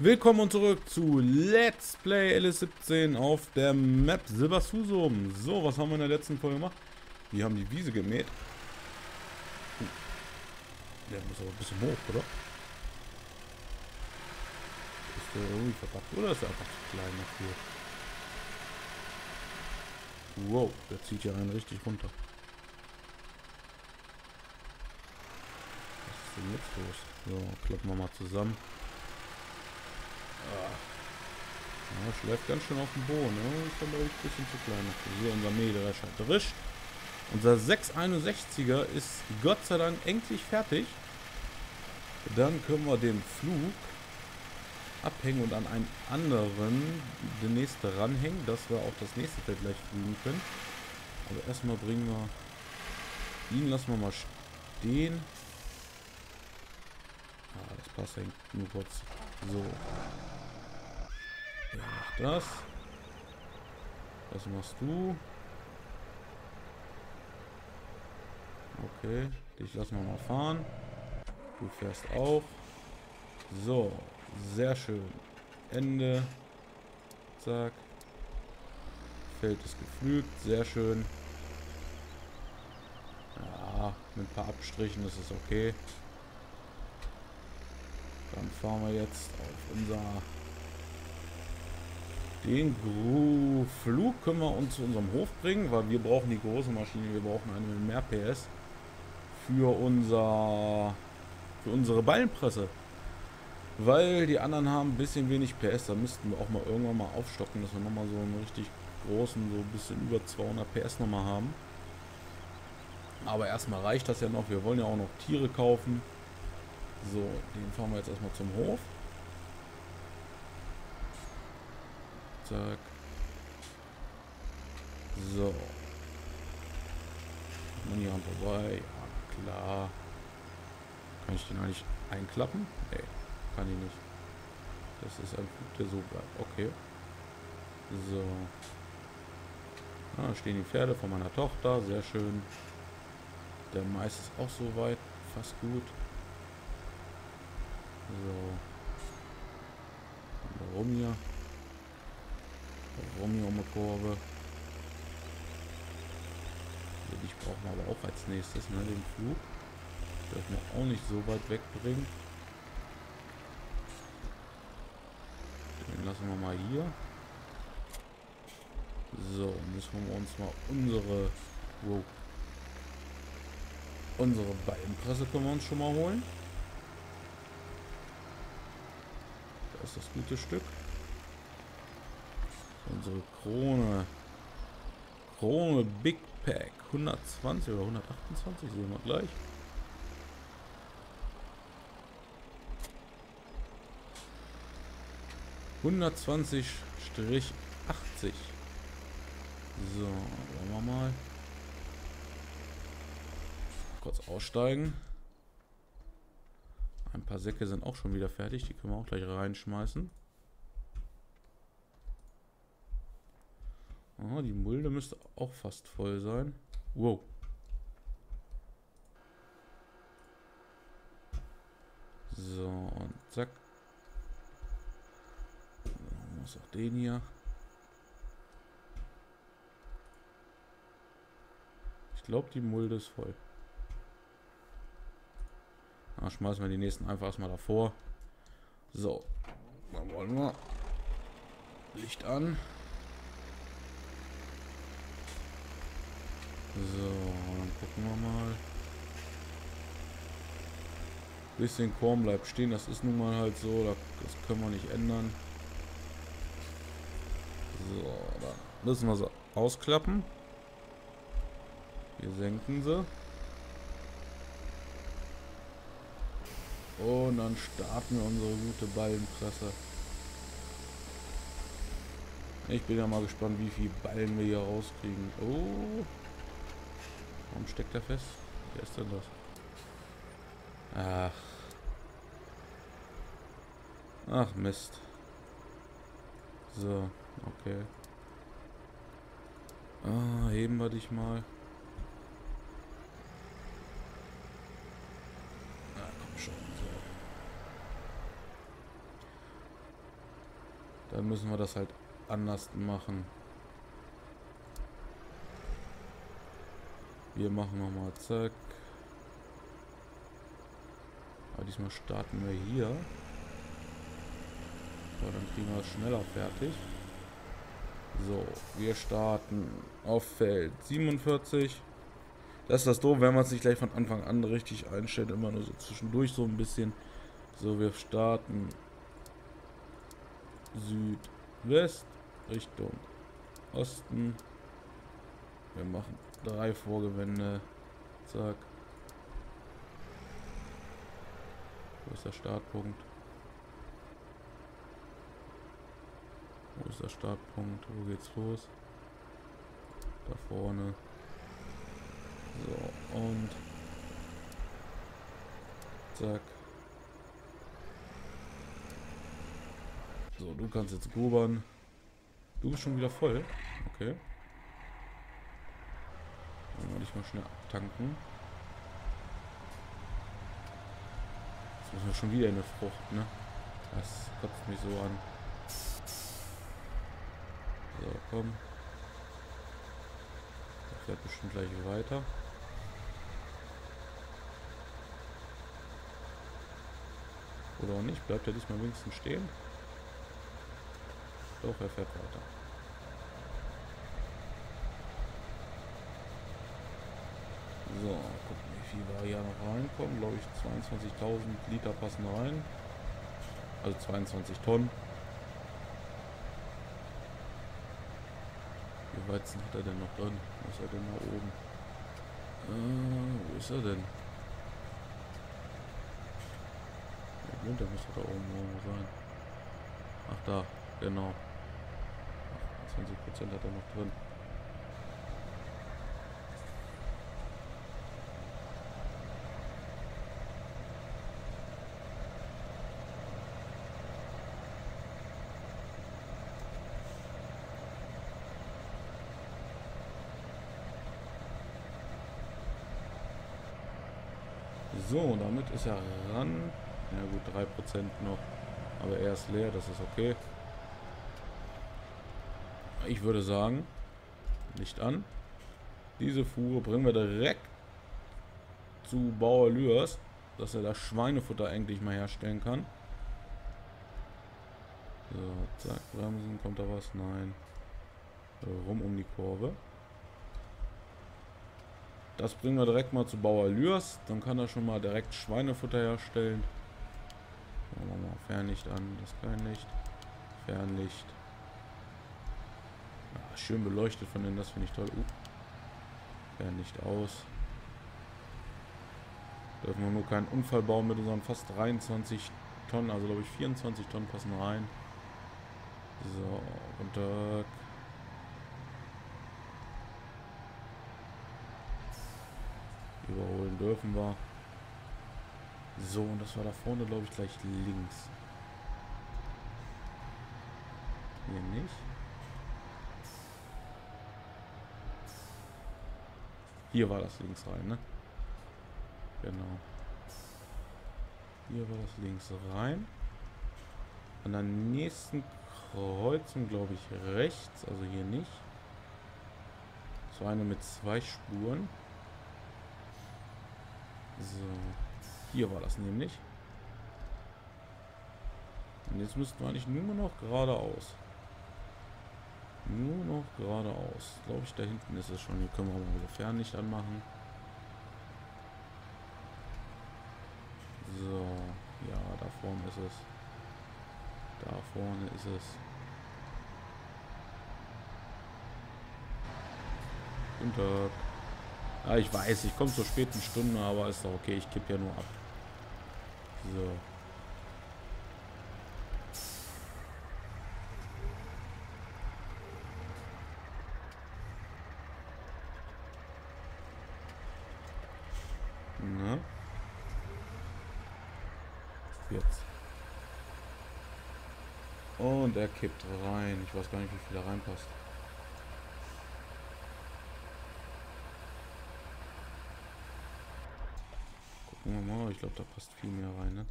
Willkommen zurück zu Let's Play LS17 auf der Map Silbersusum. So, was haben wir in der letzten Folge gemacht? Wir haben die Wiese gemäht. Uh, der muss aber ein bisschen hoch, oder? Ist der irgendwie verpackt oder ist er einfach zu klein dafür? Wow, der zieht ja einen richtig runter. Was ist denn jetzt los? So, klappen wir mal zusammen. Ja, schläft ganz schön auf dem Boden. Ne? Ist aber ein bisschen zu klein. So, unser Mähdrescher drischt. Unser 661er ist Gott sei Dank endlich fertig. Dann können wir den Flug abhängen und an einen anderen den nächsten ranhängen, dass wir auch das nächste Feld gleich fliegen können. Aber erstmal bringen wir ihn lassen wir mal stehen. Ah, das passt hängt nur kurz. So. Der das. Was machst du? Okay, dich lassen wir mal fahren. Du fährst auch. So, sehr schön. Ende. Zack. Feld ist geflügt, sehr schön. Ja, mit ein paar Abstrichen ist es okay. Dann fahren wir jetzt auf unser den Flug können wir uns zu unserem Hof bringen, weil wir brauchen die große Maschine, wir brauchen eine mit mehr PS für unser für unsere Ballenpresse. Weil die anderen haben ein bisschen wenig PS, da müssten wir auch mal irgendwann mal aufstocken, dass wir nochmal so einen richtig großen, so ein bisschen über 200 PS nochmal haben. Aber erstmal reicht das ja noch, wir wollen ja auch noch Tiere kaufen. So, den fahren wir jetzt erstmal zum Hof. Zack. So. Und hier vorbei. Ja, klar. Kann ich den eigentlich einklappen? Nee, kann ich nicht. Das ist ein Flug, der so bleibt. Okay. So. Da stehen die Pferde von meiner Tochter. Sehr schön. Der Mais ist auch soweit. Fast gut. So. Warum hier? Romeo um eine Kurve. Ich brauche aber auch als nächstes ne, den Flug. Der mir auch nicht so weit wegbringen. Den lassen wir mal hier. So, müssen wir uns mal unsere wow, unsere Ballenpresse können wir uns schon mal holen. Ist das gute Stück. Unsere Krone. Krone Big Pack. 120 oder 128 sehen wir gleich. Hundertzwanzig Strich achtzig. So, wollen wir mal kurz aussteigen. Ein paar Säcke sind auch schon wieder fertig, die können wir auch gleich reinschmeißen. Ah, die Mulde müsste auch fast voll sein. Wow. So, und zack. Dann muss auch den hier. Ich glaube, die Mulde ist voll. Dann schmeißen wir die nächsten einfach erstmal davor. So. Dann wollen wir. Licht an. So, dann gucken wir mal. Bisschen Korn bleibt stehen, das ist nun mal halt so, das können wir nicht ändern. So, dann müssen wir sie ausklappen. Hier senken sie. Und dann starten wir unsere gute Ballenpresse. Ich bin ja mal gespannt, wie viel Ballen wir hier rauskriegen. Oh, Warum steckt er fest? Wer ist denn das? Ach. Ach Mist. So, okay. Ah, heben wir dich mal. Ah, komm schon. So. Dann müssen wir das halt anders machen. Wir machen nochmal zack. Aber diesmal starten wir hier. So, dann kriegen wir es schneller fertig. So, wir starten auf Feld 47. Das ist das doof, wenn man es nicht gleich von Anfang an richtig einstellt, immer nur so zwischendurch so ein bisschen. So, wir starten Südwest Richtung Osten. Wir machen drei Vorgewände. Zack. Wo ist der Startpunkt? Wo ist der Startpunkt? Wo geht's los? Da vorne. So, und zack. So, du kannst jetzt grubern. Du bist schon wieder voll. Okay. Dann werde ich mal schnell abtanken. Jetzt müssen wir schon wieder eine Frucht, ne? Das kotzt mich so an. So, komm. Der fährt bestimmt gleich weiter. Oder auch nicht. Bleibt er diesmal wenigstens stehen? Doch, er fährt weiter. So, gucken, wie viel wir hier noch reinkommen. Glaube ich 22.000 Liter passen rein. Also 22 Tonnen. Wie weit hat er denn noch drin? Wo ist er denn da oben? Äh, wo ist er denn? Der müsste da oben sein. Ach da, genau. 20% hat er noch drin. So, damit ist er ran. Ja gut, 3% noch. Aber er ist leer, das ist okay. Ich würde sagen, nicht an. Diese Fuhre bringen wir direkt zu Bauer Lüers, dass er das Schweinefutter endlich mal herstellen kann. So, zack, bremsen, kommt da was? Nein. Rum um die Kurve. Das bringen wir direkt mal zu Bauer Lüers. Dann kann er schon mal direkt Schweinefutter herstellen. Machen wir mal Fernlicht an. Das kann nicht. Fernlicht. Ja, schön beleuchtet von denen, das finde ich toll. Uh, ja, nicht aus. Dürfen wir nur keinen Unfall bauen mit unseren fast 23 Tonnen, also glaube ich 24 Tonnen passen rein. So, runter. Überholen dürfen wir. So, und das war da vorne, glaube ich, gleich links. Hier nicht. Hier war das links rein, ne? Genau. Hier war das links rein. An der nächsten Kreuzung, glaube ich, rechts. Also hier nicht. So eine mit zwei Spuren. So. Hier war das nämlich. Und jetzt müssten wir eigentlich nur noch geradeaus. Nur noch geradeaus. Glaube ich, da hinten ist es schon. Hier können wir mal wieder Fernlicht anmachen. So. Ja, da vorne ist es. Da vorne ist es. Guten Tag. Ah, ich weiß, ich komme zur späten Stunde, aber ist doch okay. Ich kipp ja nur ab. So. Na? Jetzt. Und er kippt rein. Ich weiß gar nicht, wie viel da reinpasst. Gucken wir mal. Ich glaube, da passt viel mehr rein, ne?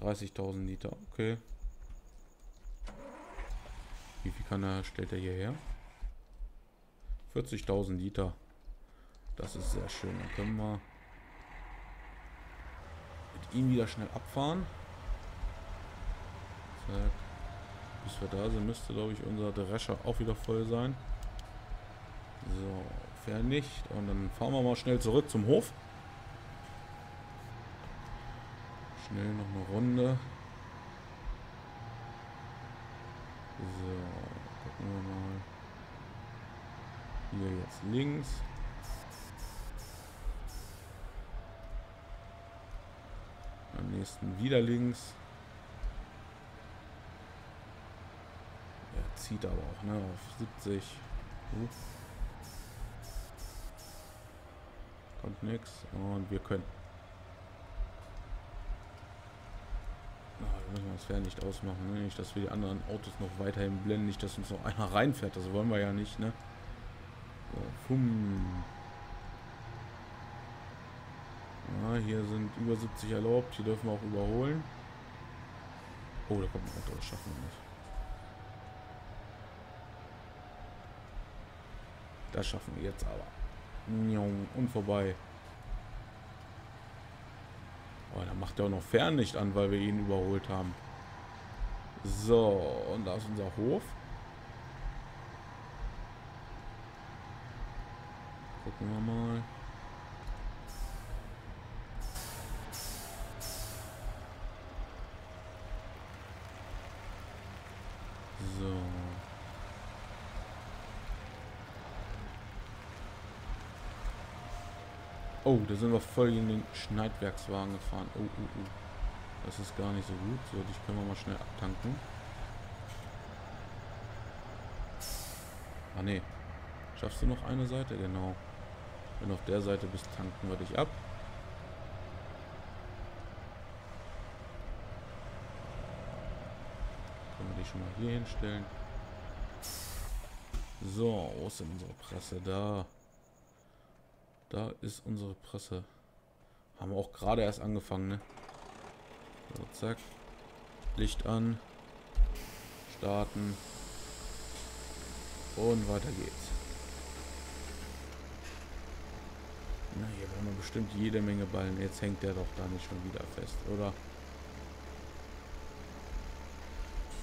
30.000 Liter, okay. Wie viel kann er, stellt er hierher? 40.000 Liter. Das ist sehr schön. Dann können wir ihm wieder schnell abfahren. Zack. Bis wir da sind, müsste, glaube ich, unser Drescher auch wieder voll sein. So, vernicht. Und dann fahren wir mal schnell zurück zum Hof. Schnell noch eine Runde. So, gucken wir mal. Hier jetzt links. Nächsten wieder links. Er zieht aber auch, ne, auf 70. Uh. Kommt nix. Und wir können. müssen wir das Fernlicht ausmachen, ne? Nicht, dass wir die anderen Autos noch weiterhin blenden, nicht, dass uns noch einer reinfährt. Das wollen wir ja nicht, ne? So, Ja, hier sind über 70 erlaubt. Hier dürfen wir auch überholen. Oh, da kommt ein Auto. Das schaffen wir nicht. Das schaffen wir jetzt aber. Und vorbei. Oh, da macht er auch noch Fernlicht an, weil wir ihn überholt haben. So, und da ist unser Hof. Gucken wir mal. Oh, da sind wir voll in den Schneidwerkswagen gefahren. Oh, oh, oh. Das ist gar nicht so gut. So, dich können wir mal schnell abtanken. Ah, ne. Schaffst du noch eine Seite? Genau. Wenn auf der Seite bist, tanken wir dich ab. Können wir dich schon mal hier hinstellen. So, wo ist denn unsere Presse? Da. Da ist unsere Presse. Haben wir auch gerade erst angefangen, ne? So, zack. Licht an. Starten. Und weiter geht's. Na, hier haben wir bestimmt jede Menge Ballen. Jetzt hängt der doch da nicht schon wieder fest, oder?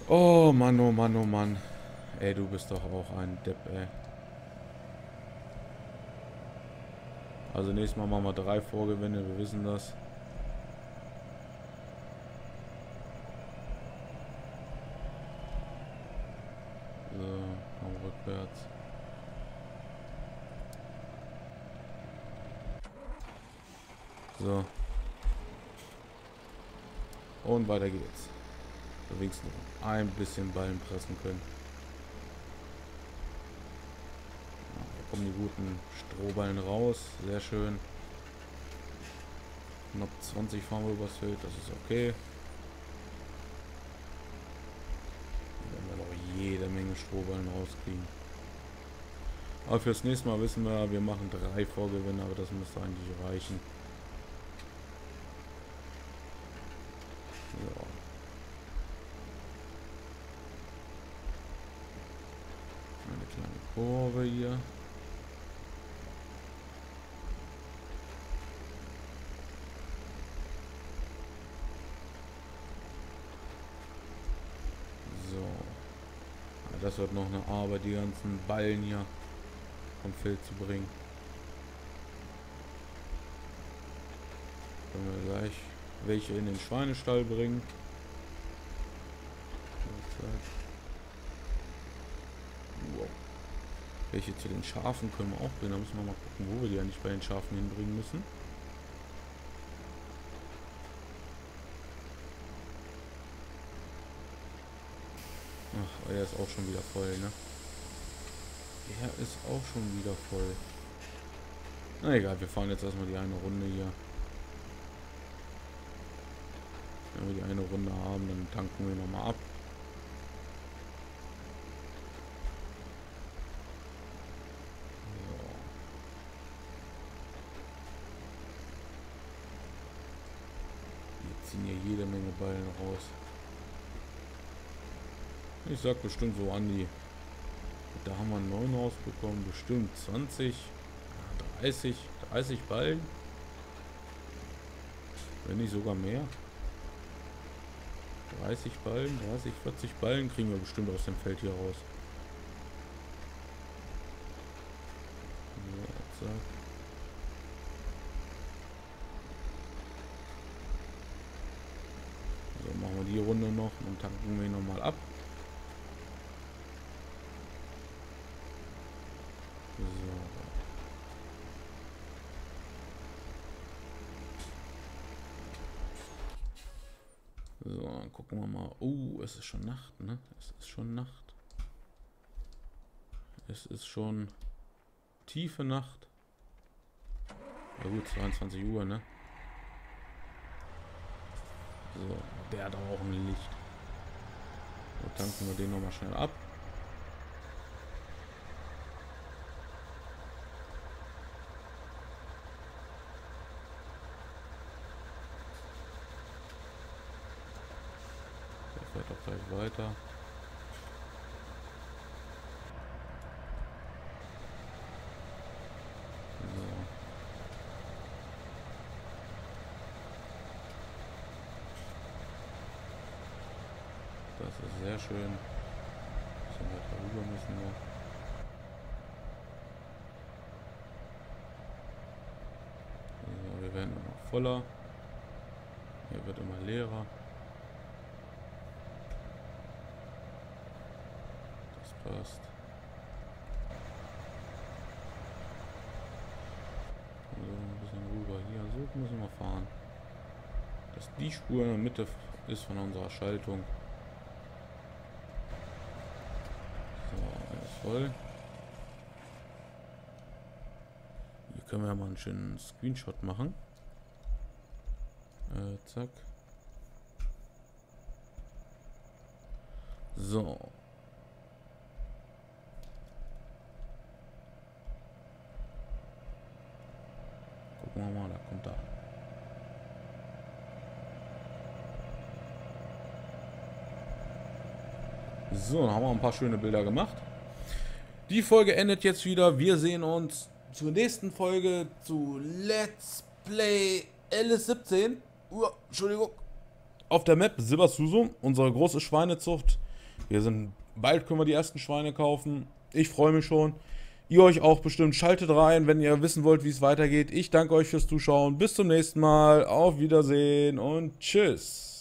Oh Mann, oh Mann, oh Mann. Ey, du bist doch auch ein Depp, ey. Also nächstes Mal machen wir drei Vorgewände, wir wissen das. So, komm rückwärts. So. Und weiter geht's. Da wenigstens noch ein bisschen Ballen pressen können. kommen die guten Strohballen raus. Sehr schön. Knapp 20 fahren wir übers Feld, das ist okay. Dann werden wir noch jede Menge Strohballen rauskriegen. Aber fürs nächste Mal wissen wir, wir machen drei Vorgewinne, aber das müsste eigentlich reichen. So. Kurve hier. das wird noch eine Arbeit, die ganzen Ballen hier vom Feld zu bringen. Können wir gleich welche in den Schweinestall bringen. Wow. Welche zu den Schafen können wir auch bringen. Da müssen wir mal gucken, wo wir die eigentlich bei den Schafen hinbringen müssen. Ach, er ist auch schon wieder voll, ne? Er ist auch schon wieder voll. Na egal, wir fahren jetzt erstmal die eine Runde hier. Wenn wir die eine Runde haben, dann tanken wir nochmal ab. Wir ziehen hier jede Menge Ballen raus. Ich sag bestimmt so an die. Da haben wir einen neuen rausbekommen. Bestimmt 20, 30, 30 Ballen. Wenn nicht sogar mehr. 30 Ballen, 30, 40 Ballen kriegen wir bestimmt aus dem Feld hier raus. Zack. So, machen wir die Runde noch und tanken wir nochmal ab. So, dann gucken wir mal. Oh, es ist schon Nacht, ne? Es ist schon Nacht. Es ist schon tiefe Nacht. Ja gut, 22 Uhr, ne? So, der hat auch ein Licht. So, tanken wir den nochmal schnell ab. fährt auch gleich weiter. So. Das ist sehr schön. Bisschen weiter rüber müssen wir. So, wir werden immer voller. Hier wird immer leerer. passt. So, ein bisschen rüber hier. So müssen wir fahren. Dass die Spur in der Mitte ist von unserer Schaltung. So, alles voll. Hier können wir mal einen schönen Screenshot machen. Äh, zack. So. Gucken wir mal, da kommt er. So, dann haben wir ein paar schöne Bilder gemacht. Die Folge endet jetzt wieder. Wir sehen uns zur nächsten Folge zu Let's Play LS17. Uh, Entschuldigung. Auf der Map Silbersuso, unsere große Schweinezucht. Wir sind bald können wir die ersten Schweine kaufen. Ich freue mich schon. Ihr euch auch bestimmt. Schaltet rein, wenn ihr wissen wollt, wie es weitergeht. Ich danke euch fürs Zuschauen. Bis zum nächsten Mal. Auf Wiedersehen und tschüss.